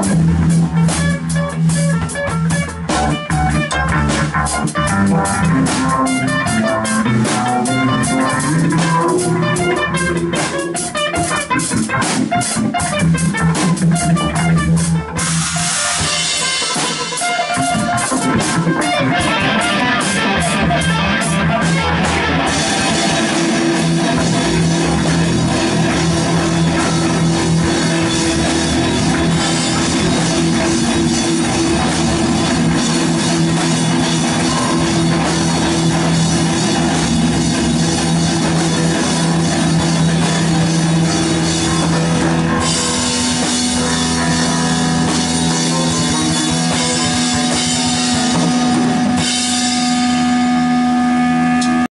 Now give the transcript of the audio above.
Thank